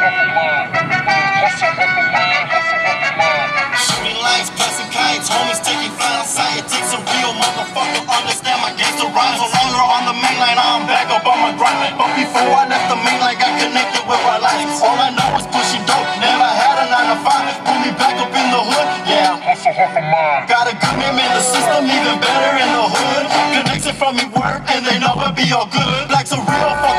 Shooting kites, homies taking a real motherfucker, understand my on the mainline, I'm back up on my grind. But before I left the mainline, got connected with my life. All I know is pushing dope, never had a 9 Put me back up in the hood, yeah. Hustle, hustle, mom. Got a good name in the system, even better in the hood. Connection from me work, and they know I be all good. Like a real